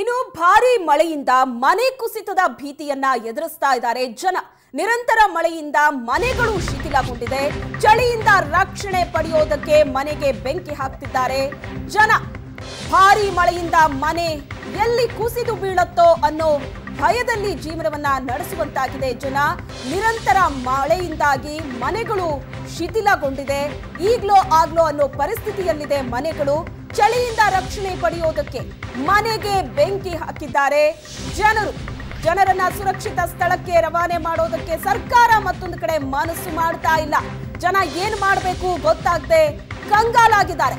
ಇನ್ನು ಭಾರಿ ಮಳೆಯಿಂದ ಮನೆ ಕುಸಿತದ ಭೀತಿಯನ್ನ ಎದುರಿಸ್ತಾ ಇದ್ದಾರೆ ಜನ. ನಿರಂತರ ಮಳೆಯಿಂದ ಮನೆಗಳು ಶಿಥಿಲಗೊಂಡಿದೆ. ಚಳಿಯಿಂದ ರಕ್ಷಣೆ ಪಡೆಯೋದಕ್ಕೆ ಮನೆಗೆ ಬೆಂಕಿ ಹಾಕ್ತಿದ್ದಾರೆ ಜನ. ಭಾರಿ ಮಳೆಯಿಂದ ಮನೆ ಎಲ್ಲಿ ಕುಸಿದು ಬೀಳತ್ತೋ ಅನ್ನೋ ಭಯದಲ್ಲಿ ಜೀವನವನ್ನ ನಡೆಸುವಂತಾಗಿದೆ ಜನ. ನಿರಂತರ ಮಳೆಯಿಂದಾಗಿ ಮನೆಗಳು ಶಿಥಿಲಗೊಂಡಿದೆ. ಈಗ್ಲೋ ಆಗ್ಲೋ ಅನ್ನೋ ಪರಿಸ್ಥಿತಿಯಲ್ಲಿದೆ ಮನೆಗಳು. ಚಳಿಯಿಂದ ರಕ್ಷಣೆ ಪಡೆಯೋದಕ್ಕೆ ಮನೆಗೆ ಬೆಂಕಿ ಹಾಕಿದ್ದಾರೆ ಜನರು. ಜನರನ್ನ ಸುರಕ್ಷಿತ ಸ್ಥಳಕ್ಕೆ ರವಾನೆ ಮಾಡೋದಕ್ಕೆ ಸರ್ಕಾರ ಮತ್ತೊಂದು ಕಡೆ ಮನಸ್ಸು ಮಾಡ್ತಾ ಇಲ್ಲ. ಜನ ಏನ್ ಮಾಡಬೇಕು ಗೊತ್ತಾಗದೆ ಕಂಗಾಲಾಗಿದ್ದಾರೆ.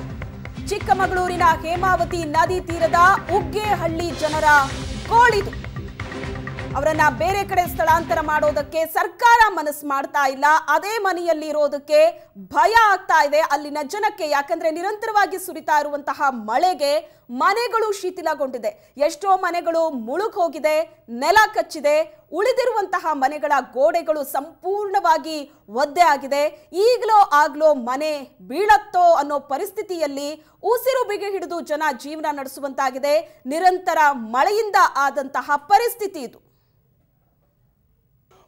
ಚಿಕ್ಕಮಗಳೂರಿನ ಹೇಮಾವತಿ ನದಿ ತೀರದ ಉಗ್ಗೇಹಳ್ಳಿ ಜನರ ಗೋಳಿದು. ಅವರನ್ನ ಬೇರೆ ಕಡೆ ಸ್ಥಳಾಂತರ ಮಾಡೋದಕ್ಕೆ ಸರ್ಕಾರ ಮನಸ್ಸು ಮಾಡ್ತಾ ಇಲ್ಲ. ಅದೇ ಮನೆಯಲ್ಲಿ ಇರೋದಕ್ಕೆ ಭಯ ಆಗ್ತಾ ಇದೆ. ಅಲ್ಲಿನ ಜನಕ್ಕೆ ಯಾಕಂದ್ರೆ ನಿರಂತರವಾಗಿ ಸುರಿತಾ ಇರುವಂತಹ ಮಳೆಗೆ ಮನೆಗಳು ಶಿಥಿಲಗೊಂಡಿದೆ. ಎಷ್ಟೋ ಮನೆಗಳು ಮುಳುಗ್ ಹೋಗಿದೆ ನೆಲ ಕಚ್ಚಿದೆ, ಉಳಿದಿರುವಂತಹ ಮನೆಗಳ ಗೋಡೆಗಳು ಸಂಪೂರ್ಣವಾಗಿ ಒದ್ದೆ ಆಗಿದೆ. ಈಗಲೋ ಆಗ್ಲೋ ಮನೆ ಬೀಳತ್ತೋ ಅನ್ನೋ ಪರಿಸ್ಥಿತಿಯಲ್ಲಿ ಉಸಿರು ಬಿಗಿ ಹಿಡಿದು ಜನ ಜೀವನ ನಡೆಸುವಂತಾಗಿದೆ. ನಿರಂತರ ಮಳೆಯಿಂದ ಆದಂತಹ ಪರಿಸ್ಥಿತಿ ಇದು.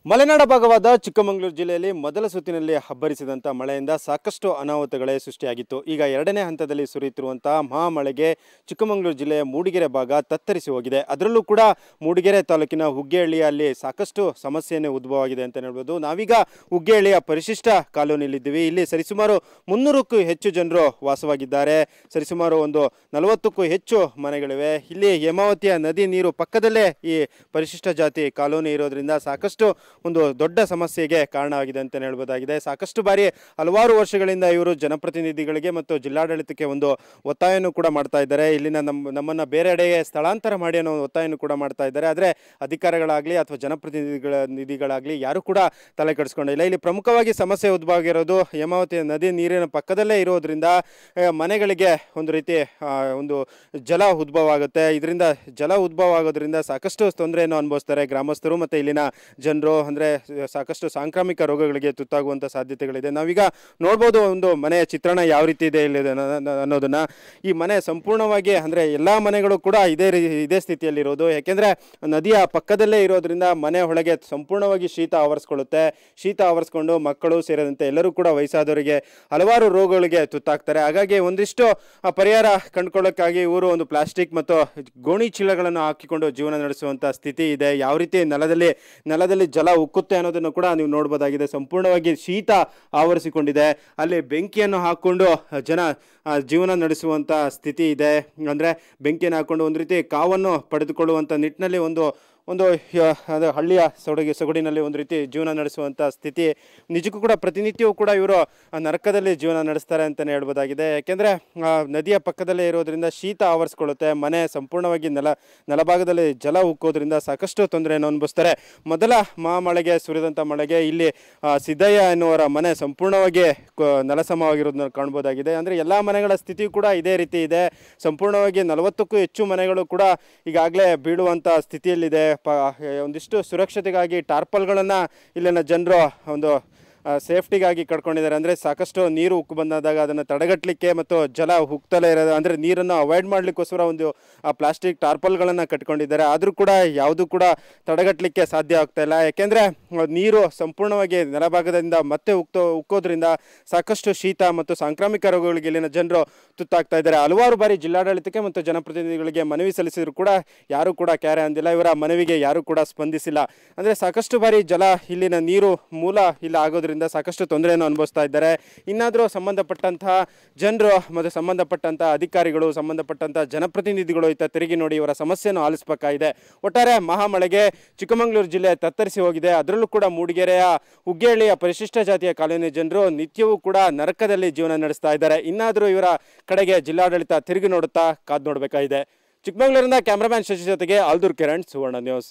ಮಲೆನಾಡ ಭಾಗವಾದ ಚಿಕ್ಕಮಗಳೂರು ಜಿಲ್ಲೆಯಲ್ಲಿ ಮೊದಲ ಸುತ್ತಿನಲ್ಲಿ ಹಬ್ಬರಿಸಿದಂಥ ಮಳೆಯಿಂದ ಸಾಕಷ್ಟು ಅನಾಹುತಗಳೇ ಸೃಷ್ಟಿಯಾಗಿತ್ತು. ಈಗ ಎರಡನೇ ಹಂತದಲ್ಲಿ ಸುರಿಯುತ್ತಿರುವಂತಹ ಮಹಾಮಳೆಗೆ ಚಿಕ್ಕಮಗಳೂರು ಜಿಲ್ಲೆಯ ಮೂಡಿಗೆರೆ ಭಾಗ ತತ್ತರಿಸಿ ಹೋಗಿದೆ. ಅದರಲ್ಲೂ ಕೂಡ ಮೂಡಿಗೆರೆ ತಾಲೂಕಿನ ಹುಗ್ಗೇಹಳ್ಳಿಯಲ್ಲಿ ಸಾಕಷ್ಟು ಸಮಸ್ಯೆಯೇ ಉದ್ಭವವಾಗಿದೆ ಅಂತ ಹೇಳ್ಬೋದು. ನಾವೀಗ ಹುಗ್ಗೇಹಳ್ಳಿಯ ಪರಿಶಿಷ್ಟ ಕಾಲೋನಿಯಲ್ಲಿದ್ದೀವಿ. ಇಲ್ಲಿ ಸರಿಸುಮಾರು ಮುನ್ನೂರಕ್ಕೂ ಹೆಚ್ಚು ಜನರು ವಾಸವಾಗಿದ್ದಾರೆ. ಸರಿಸುಮಾರು ಒಂದು ನಲವತ್ತಕ್ಕೂ ಹೆಚ್ಚು ಮನೆಗಳಿವೆ. ಇಲ್ಲಿ ಹೇಮಾವತಿಯ ನದಿ ನೀರು ಪಕ್ಕದಲ್ಲೇ ಈ ಪರಿಶಿಷ್ಟ ಜಾತಿ ಕಾಲೋನಿ ಇರೋದ್ರಿಂದ ಸಾಕಷ್ಟು ಒಂದು ದೊಡ್ಡ ಸಮಸ್ಯೆಗೆ ಕಾರಣವಾಗಿದೆ ಅಂತಲೇ ಹೇಳ್ಬೋದಾಗಿದೆ. ಸಾಕಷ್ಟು ಬಾರಿ ಹಲವಾರು ವರ್ಷಗಳಿಂದ ಇವರು ಜನಪ್ರತಿನಿಧಿಗಳಿಗೆ ಮತ್ತು ಜಿಲ್ಲಾಡಳಿತಕ್ಕೆ ಒಂದು ಒತ್ತಾಯವನ್ನು ಕೂಡ ಮಾಡ್ತಾ ಇದ್ದಾರೆ. ಇಲ್ಲಿನ ನಮ್ಮ ನಮ್ಮನ್ನು ಬೇರೆಡೆಗೆ ಸ್ಥಳಾಂತರ ಮಾಡಿ ಅನ್ನೋ ಒತ್ತಾಯವನ್ನು ಕೂಡ ಮಾಡ್ತಾ ಇದ್ದಾರೆ. ಆದರೆ ಅಧಿಕಾರಿಗಳಾಗಲಿ ಅಥವಾ ಜನಪ್ರತಿನಿಧಿಗಳ, ನಿಧಿಗಳಾಗಲಿ ಯಾರು ಕೂಡ ತಲೆ ಕೆಡಿಸ್ಕೊಂಡಿಲ್ಲ. ಇಲ್ಲಿ ಪ್ರಮುಖವಾಗಿ ಸಮಸ್ಯೆ ಉದ್ಭವ ಆಗಿರೋದು ಹೇಮಾವತಿ ನದಿ ನೀರಿನ ಪಕ್ಕದಲ್ಲೇ ಇರೋದ್ರಿಂದ ಮನೆಗಳಿಗೆ ಒಂದು ರೀತಿ ಒಂದು ಜಲ ಉದ್ಭವ ಆಗುತ್ತೆ. ಇದರಿಂದ ಜಲ ಉದ್ಭವ ಆಗೋದ್ರಿಂದ ಸಾಕಷ್ಟು ತೊಂದರೆಯನ್ನು ಅನುಭವಿಸ್ತಾರೆ ಗ್ರಾಮಸ್ಥರು ಮತ್ತು ಇಲ್ಲಿನ ಜನರು. ಅಂದರೆ ಸಾಕಷ್ಟು ಸಾಂಕ್ರಾಮಿಕ ರೋಗಗಳಿಗೆ ತುತ್ತಾಗುವಂಥ ಸಾಧ್ಯತೆಗಳಿದೆ. ನಾವೀಗ ನೋಡ್ಬೋದು ಒಂದು ಮನೆಯ ಚಿತ್ರಣ ಯಾವ ರೀತಿ ಇದೆ ಇಲ್ಲಿದೆ ಅನ್ನೋದನ್ನ. ಈ ಮನೆ ಸಂಪೂರ್ಣವಾಗಿ ಅಂದರೆ ಎಲ್ಲ ಮನೆಗಳು ಕೂಡ ಇದೇ ಇದೇ ಸ್ಥಿತಿಯಲ್ಲಿರೋದು. ಯಾಕೆಂದರೆ ನದಿಯ ಪಕ್ಕದಲ್ಲೇ ಇರೋದ್ರಿಂದ ಮನೆ ಒಳಗೆ ಸಂಪೂರ್ಣವಾಗಿ ಶೀತ ಆವರಿಸ್ಕೊಳ್ಳುತ್ತೆ. ಶೀತ ಆವರಿಸ್ಕೊಂಡು ಮಕ್ಕಳು ಸೇರಿದಂತೆ ಎಲ್ಲರೂ ಕೂಡ ವಯಸ್ಸಾದವರಿಗೆ ಹಲವಾರು ರೋಗಗಳಿಗೆ ತುತ್ತಾಗ್ತಾರೆ. ಹಾಗಾಗಿ ಒಂದಿಷ್ಟು ಪರಿಹಾರ ಕಂಡುಕೊಳ್ಳೋಕ್ಕಾಗಿ ಇವರು ಒಂದು ಪ್ಲಾಸ್ಟಿಕ್ ಮತ್ತು ಗೋಣಿ ಚೀಲಗಳನ್ನು ಹಾಕಿಕೊಂಡು ಜೀವನ ನಡೆಸುವಂಥ ಸ್ಥಿತಿ ಇದೆ. ಯಾವ ರೀತಿ ನೆಲದಲ್ಲಿ ನೆಲದಲ್ಲಿ ಜಲ ಉಕ್ಕುತ್ತೆ ಅನ್ನೋದನ್ನು ಕೂಡ ನೀವು ನೋಡ್ಬೋದಾಗಿದೆ. ಸಂಪೂರ್ಣವಾಗಿ ಶೀತ ಆವರಿಸಿಕೊಂಡಿದೆ. ಅಲ್ಲಿ ಬೆಂಕಿಯನ್ನು ಹಾಕ್ಕೊಂಡು ಜನ ಜೀವನ ನಡೆಸುವಂಥ ಸ್ಥಿತಿ ಇದೆ. ಅಂದರೆ ಬೆಂಕಿಯನ್ನು ಹಾಕ್ಕೊಂಡು ಒಂದು ರೀತಿ ಕಾವನ್ನು ಪಡೆದುಕೊಳ್ಳುವಂಥ ನಿಟ್ಟಿನಲ್ಲಿ ಒಂದು ಒಂದು ಅಂದರೆ ಅದು ಹಳ್ಳಿಯ ಸೊಡಗಿ ಸೊಗಡಿನಲ್ಲಿ ಒಂದು ರೀತಿ ಜೀವನ ನಡೆಸುವಂಥ ಸ್ಥಿತಿ, ನಿಜಕ್ಕೂ ಕೂಡ ಪ್ರತಿನಿತ್ಯವೂ ಕೂಡ ಇವರು ನರಕದಲ್ಲಿ ಜೀವನ ನಡೆಸ್ತಾರೆ ಅಂತಲೇ ಹೇಳ್ಬೋದಾಗಿದೆ. ಯಾಕೆಂದರೆ ನದಿಯ ಪಕ್ಕದಲ್ಲೇ ಇರೋದರಿಂದ ಶೀತ ಆವರಿಸ್ಕೊಳ್ಳುತ್ತೆ, ಮನೆ ಸಂಪೂರ್ಣವಾಗಿ ನೆಲ, ನೆಲಭಾಗದಲ್ಲಿ ಜಲ ಉಕ್ಕೋದ್ರಿಂದ ಸಾಕಷ್ಟು ತೊಂದರೆಯನ್ನು ಅನುಭವಿಸ್ತಾರೆ. ಮೊದಲ ಮಹಾಮಳೆಗೆ ಸುರಿದಂಥ ಮಳೆಗೆ ಇಲ್ಲಿ ಸಿದ್ದಯ್ಯ ಎನ್ನುವರ ಮನೆ ಸಂಪೂರ್ಣವಾಗಿ ನೆಲಸಮವಾಗಿರೋದನ್ನ ಕಾಣ್ಬೋದಾಗಿದೆ. ಅಂದರೆ ಎಲ್ಲ ಮನೆಗಳ ಸ್ಥಿತಿ ಕೂಡ ಇದೇ ರೀತಿ ಇದೆ. ಸಂಪೂರ್ಣವಾಗಿ ನಲವತ್ತಕ್ಕೂ ಹೆಚ್ಚು ಮನೆಗಳು ಕೂಡ ಈಗಾಗಲೇ ಬೀಳುವಂಥ ಸ್ಥಿತಿಯಲ್ಲಿದೆ. ಪ ಒಂದಿಷ್ಟು ಸುರಕ್ಷತೆಗಾಗಿ ಟಾರ್ಪಲ್ಗಳನ್ನು ಇಲ್ಲಿನ ಜನರು ಒಂದು ಸೇಫ್ಟಿಗಾಗಿ ಕಟ್ಕೊಂಡಿದ್ದಾರೆ ಅಂದರೆ ಸಾಕಷ್ಟು ನೀರು ಉಕ್ಕು ಬಂದಾದಾಗ ಅದನ್ನು ತಡೆಗಟ್ಟಲಿಕ್ಕೆ ಮತ್ತು ಜಲ ಉಕ್ತಲೇ ಇರೋದು, ಅಂದರೆ ನೀರನ್ನು ಅವಾಯ್ಡ್ ಮಾಡಲಿಕ್ಕೋಸ್ಕರ ಒಂದು ಪ್ಲಾಸ್ಟಿಕ್ ಟಾರ್ಪಲ್ಗಳನ್ನು ಕಟ್ಕೊಂಡಿದ್ದಾರೆ. ಆದರೂ ಕೂಡ ಯಾವುದೂ ಕೂಡ ತಡೆಗಟ್ಟಲಿಕ್ಕೆ ಸಾಧ್ಯ ಆಗ್ತಾ ಇಲ್ಲ. ಯಾಕೆಂದರೆ, ನೀರು ಸಂಪೂರ್ಣವಾಗಿ ನೆಲಭಾಗದಿಂದ ಮತ್ತೆ ಉಕ್ತೋ, ಉಕ್ಕೋದ್ರಿಂದ ಸಾಕಷ್ಟು ಶೀತ ಮತ್ತು ಸಾಂಕ್ರಾಮಿಕ ರೋಗಗಳಿಗೆ ಇಲ್ಲಿನ ಜನರು ತುತ್ತಾಗ್ತಾ ಇದ್ದಾರೆ. ಹಲವಾರು ಬಾರಿ ಜಿಲ್ಲಾಡಳಿತಕ್ಕೆ ಮತ್ತು ಜನಪ್ರತಿನಿಧಿಗಳಿಗೆ ಮನವಿ ಸಲ್ಲಿಸಿದ್ರು ಕೂಡ ಯಾರೂ ಕೂಡ ಕ್ಯಾರೆ ಅಂದಿಲ್ಲ. ಇವರ ಮನವಿಗೆ ಯಾರೂ ಕೂಡ ಸ್ಪಂದಿಸಿಲ್ಲ. ಅಂದರೆ ಸಾಕಷ್ಟು ಬಾರಿ ಜಲ ಇಲ್ಲಿನ ನೀರು ಮೂಲ ಇಲ್ಲ ಆಗೋದ್ರಿಂದ ಸಾಕಷ್ಟು ತೊಂದರೆಯನ್ನು ಅನುಭವಿಸ್ತಾ ಇದ್ದಾರೆ. ಇನ್ನಾದರೂ ಸಂಬಂಧಪಟ್ಟಂತಹ ಜನರು, ಮತ್ತು ಸಂಬಂಧಪಟ್ಟಂಥ ಅಧಿಕಾರಿಗಳು ಸಂಬಂಧಪಟ್ಟಂಥ ಜನಪ್ರತಿನಿಧಿಗಳು ಇತ್ತ ತಿರುಗಿ ನೋಡಿ ಇವರ ಸಮಸ್ಯೆಯನ್ನು ಆಲಿಸಬೇಕಾಗಿದೆ. ಒಟ್ಟಾರೆ ಮಹಾಮಳೆಗೆ ಚಿಕ್ಕಮಗಳೂರು ಜಿಲ್ಲೆ ತತ್ತರಿಸಿ ಹೋಗಿದೆ. ಅದರಲ್ಲೂ ಕೂಡ ಮೂಡಿಗೆರೆಯ ಹುಗ್ಗೇಳಿಯ ಪರಿಶಿಷ್ಟ ಜಾತಿಯ ಕಾಲೋನಿ ಜನರು ನಿತ್ಯವೂ ಕೂಡ ನರಕದಲ್ಲಿ ಜೀವನ ನಡೆಸ್ತಾ ಇದ್ದಾರೆ. ಇನ್ನಾದರೂ ಇವರ ಕಡೆಗೆ ಜಿಲ್ಲಾಡಳಿತ ತಿರುಗಿ ನೋಡುತ್ತಾ ಕಾದು ನೋಡಬೇಕಾಗಿದೆ. ಚಿಕ್ಕಮಗಳೂರಿನ ಕ್ಯಾಮ್ರಾಮ್ಯಾನ್ ಶಶಿ ಜೊತೆಗೆ ಆಲ್ದೂರ್ ಕಿರಣ್, ಸುವರ್ಣ ನ್ಯೂಸ್.